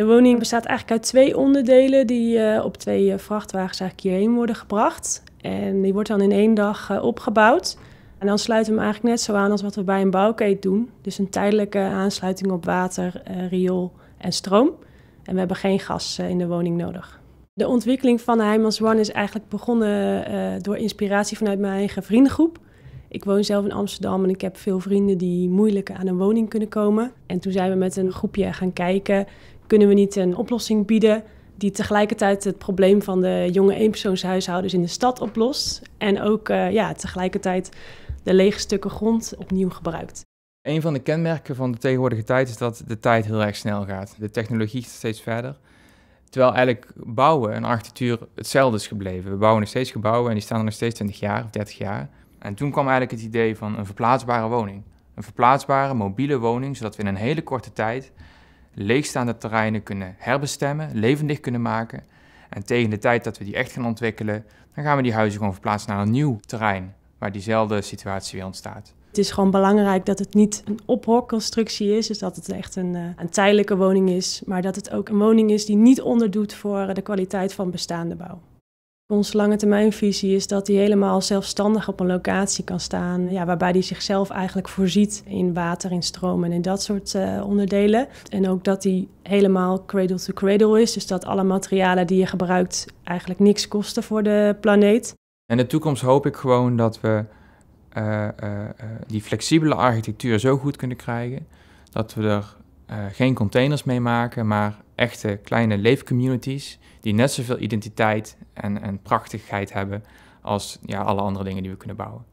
De woning bestaat eigenlijk uit twee onderdelen die uh, op twee vrachtwagens eigenlijk hierheen worden gebracht. En die wordt dan in één dag uh, opgebouwd. En dan sluiten we hem eigenlijk net zo aan als wat we bij een bouwkeet doen. Dus een tijdelijke aansluiting op water, riool en stroom. En we hebben geen gas in de woning nodig. De ontwikkeling van de Heijmans One is eigenlijk begonnen door inspiratie vanuit mijn eigen vriendengroep. Ik woon zelf in Amsterdam en ik heb veel vrienden die moeilijk aan een woning kunnen komen. En toen zijn we met een groepje gaan kijken, kunnen we niet een oplossing bieden die tegelijkertijd het probleem van de jonge eenpersoonshuishoudens in de stad oplost. En ook uh, ja, tegelijkertijd de lege stukken grond opnieuw gebruikt. Een van de kenmerken van de tegenwoordige tijd is dat de tijd heel erg snel gaat. De technologie gaat steeds verder. Terwijl eigenlijk bouwen en architectuur hetzelfde is gebleven. We bouwen nog steeds gebouwen en die staan er nog steeds 20 jaar of 30 jaar. En toen kwam eigenlijk het idee van een verplaatsbare woning. Een verplaatsbare mobiele woning, zodat we in een hele korte tijd leegstaande terreinen kunnen herbestemmen, levendig kunnen maken. En tegen de tijd dat we die echt gaan ontwikkelen, dan gaan we die huizen gewoon verplaatsen naar een nieuw terrein waar diezelfde situatie weer ontstaat. Het is gewoon belangrijk dat het niet een ophokconstructie is, dus dat het echt een, eh, een tijdelijke woning is, maar dat het ook een woning is die niet onderdoet voor de kwaliteit van bestaande bouw. Onze lange termijnvisie is dat hij helemaal zelfstandig op een locatie kan staan, ja, waarbij hij zichzelf eigenlijk voorziet in water, in stroom en in dat soort uh, onderdelen. En ook dat hij helemaal cradle to cradle is, dus dat alle materialen die je gebruikt eigenlijk niks kosten voor de planeet. In de toekomst hoop ik gewoon dat we uh, uh, die flexibele architectuur zo goed kunnen krijgen dat we er geen containers mee maken, maar echte kleine leefcommunities die net zoveel identiteit en, en prachtigheid hebben als ja, alle andere dingen die we kunnen bouwen.